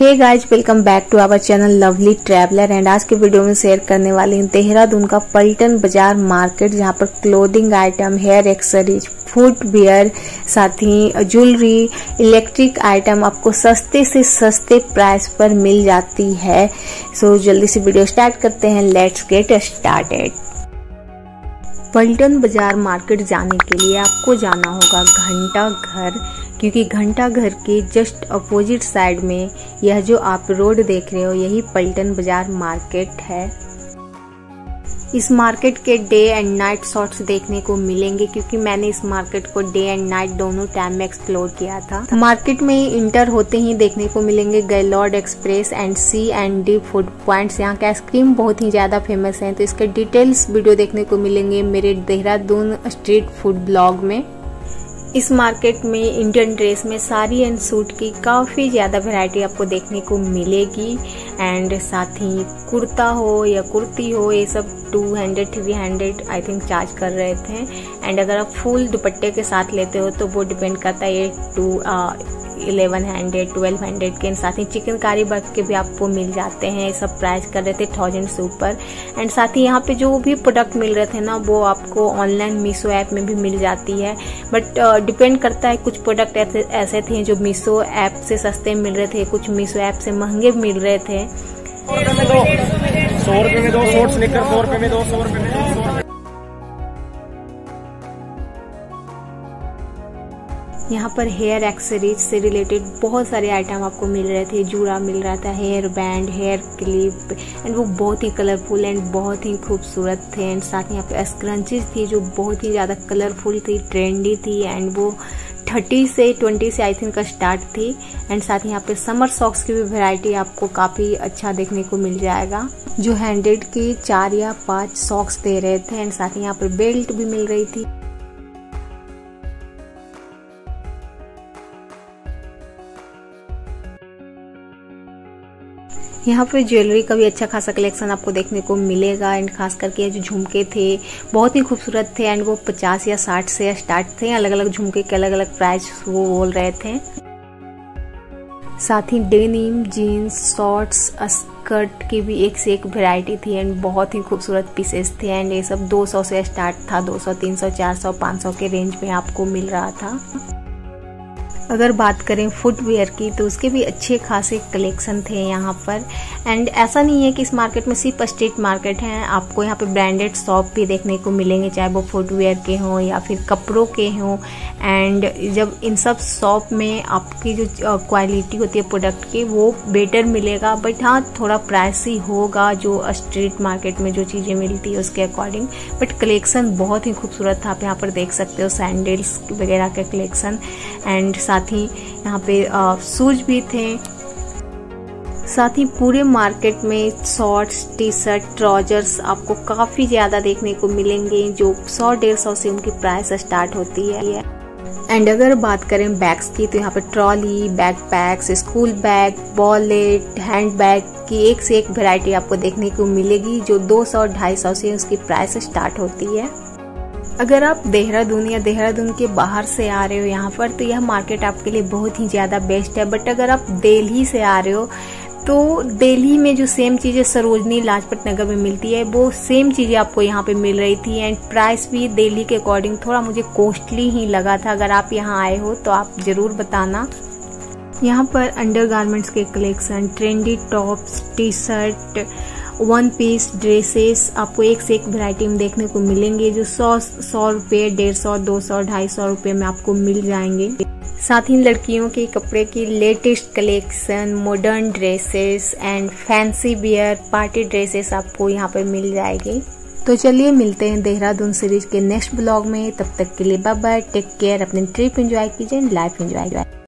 Hey guys welcome back to our channel lovely traveller and आज के video में share करने वाले हूँ देहरादून का पल्टन बाज़ार मार्केट जहाँ पर clothing item hair accessories wear साथ ही ज्वेलरी इलेक्ट्रिक आइटम आपको सस्ते से सस्ते प्राइस पर मिल जाती है। सो so, जल्दी से वीडियो स्टार्ट करते हैं लेट्स गेट स्टार्टेड पल्टन बाज़ार मार्केट जाने के लिए आपको जाना होगा घंटा घर, क्योंकि घंटा घर के जस्ट अपोजिट साइड में यह जो आप रोड देख रहे हो, यही पल्टन बाज़ार मार्केट है। इस मार्केट के डे एंड नाइट शॉट्स देखने को मिलेंगे, क्योंकि मैंने इस मार्केट को डे एंड नाइट दोनों टाइम में एक्सप्लोर किया था। मार्केट में इंटर होते ही देखने को मिलेंगे Gaylord express and C and D food points यहाँ के आइसक्रीम बहुत ही ज़्यादा फ़ेमस है। तो इसके डिटेल्स वीडियो देखने को मिलेंगे मेरे देहरादून स्ट्रीट फ़ूड ब्लॉग में। इस मार्केट में इंडियन ड्रेस में साड़ी एंड सूट की काफ़ी ज़्यादा वैरायटी आपको देखने को मिलेगी। एंड साथ ही कुर्ता हो या कुर्ती हो, ये सब two hundred three hundred I think charge कर रहे थे। एंड अगर आप फुल दुपट्टे के साथ लेते हो तो वो डिपेंड करता है ये two eleven hundred twelve hundred के साथ ही चिकन कारी बर्फ़ के भी आपको मिल जाते हैं सब प्राइस कर रहे थे थाउज़ेंड से ऊपर। एंड साथ ही यहाँ पे जो भी प्रोडक्ट मिल रहे थे ना वो आपको ऑनलाइन मीशो ऐप में भी मिल जाती है। बट डिपेंड uh, करता है कुछ प्रोडक्ट ऐसे थे जो मीशो ऐप से सस्ते मिल रहे थे कुछ मीशो ऐप से महँगे मिल रहे थे। सौ रुपए में दो सौ रुपए में दो सौ रुपए में दो। यहाँ पर हेयर एक्सेसरीज से रिलेटेड बहुत सारे आइटम आपको मिल रहे थे। जूड़ा मिल रहा था hair band hair clip and वो बहुत ही कलरफुल एंड बहुत ही खूबसूरत थे। एंड साथ ही यहाँ पे स्क्रंचेज थी जो बहुत ही ज़्यादा कलरफुल थी ट्रेंडी थी एंड वो थर्टी से ट्वेंटी से आई थिंक का स्टार्ट थी। एंड साथ ही यहाँ पे समर सॉक्स की भी वेराइटी आपको काफ़ी अच्छा देखने को मिल जाएगा। जो हैंडेड के चार या पाँच सॉक्स दे रहे थे। एंड साथ ही यहाँ पर बेल्ट भी मिल रही थी। यहाँ पे ज्वेलरी का भी अच्छा खासा कलेक्शन आपको देखने को मिलेगा एंड खास करके जो झुमके थे बहुत ही खूबसूरत थे एंड वो पचास या साठ से स्टार्ट थे अलग अलग झुमके के अलग अलग प्राइस वो बोल रहे थे। साथ ही डेनिम जीन्स शॉर्ट्स स्कर्ट की भी एक से एक वैरायटी थी एंड बहुत ही खूबसूरत पीसेस थे एंड ये सब 200 से स्टार्ट था 200, 300, 400, 500 के रेंज में आपको मिल रहा था। अगर बात करें फुटवेयर की तो उसके भी अच्छे खासे कलेक्शन थे यहाँ पर। एंड ऐसा नहीं है कि इस मार्केट में सिर्फ़ स्ट्रीट मार्केट है, आपको यहाँ पे ब्रांडेड शॉप भी देखने को मिलेंगे, चाहे वो फुटवेयर के हों या फिर कपड़ों के हों। एंड जब इन सब शॉप में आपकी जो क्वालिटी होती है प्रोडक्ट की, वो बेटर मिलेगा। बट हाँ थोड़ा प्राइसी होगा जो स्ट्रीट मार्केट में जो चीज़ें मिलती है उसके अकॉर्डिंग बट कलेक्शन बहुत ही खूबसूरत था आप यहाँ पर देख सकते हो सैंडल्स वगैरह के कलेक्शन एंड साथ साथ ही यहाँ पे शूज़ भी थे। साथ ही पूरे मार्केट में शॉर्ट्स टी शर्ट ट्राउजर्स आपको काफ़ी ज़्यादा देखने को मिलेंगे, जो सौ डेढ़ सौ से उनकी प्राइस स्टार्ट होती है। एंड अगर बात करें बैग्स की तो यहाँ पे trolley bag packs school bag, wallet hand bag की एक से एक वैरायटी आपको देखने को मिलेगी, जो 200 250 से उसकी प्राइस स्टार्ट होती है। अगर आप देहरादून या देहरादून के बाहर से आ रहे हो यहाँ पर तो यह मार्केट आपके लिए बहुत ही ज़्यादा बेस्ट है। बट अगर आप दिल्ली से आ रहे हो तो दिल्ली में जो सेम चीज़ें सरोजनी लाजपत नगर में मिलती है, वो सेम चीज़ें आपको यहाँ पे मिल रही थी। एंड प्राइस भी दिल्ली के अकॉर्डिंग थोड़ा मुझे कॉस्टली ही लगा था। अगर आप यहाँ आए हो तो आप ज़रूर बताना। यहाँ पर अंडर के collection trendy tops T shirt one piece dresses आपको एक से एक वैरायटी में देखने को मिलेंगे, जो सौ सौ रुपये, डेढ़ सौ, दो सौ, ढाई सौ रुपये में आपको मिल जाएँगे। साथ ही लड़कियों के कपड़े की latest collection modern dresses and fancy wear party dresses आपको यहाँ पर मिल जाएगी। तो चलिए मिलते हैं देहरादून सीरीज़ के नेक्स्ट ब्लॉग में। तब तक के लिए बाय बाय टेक केयर अपनी ट्रिप एंजॉय कीजिए लाइफ एंजॉय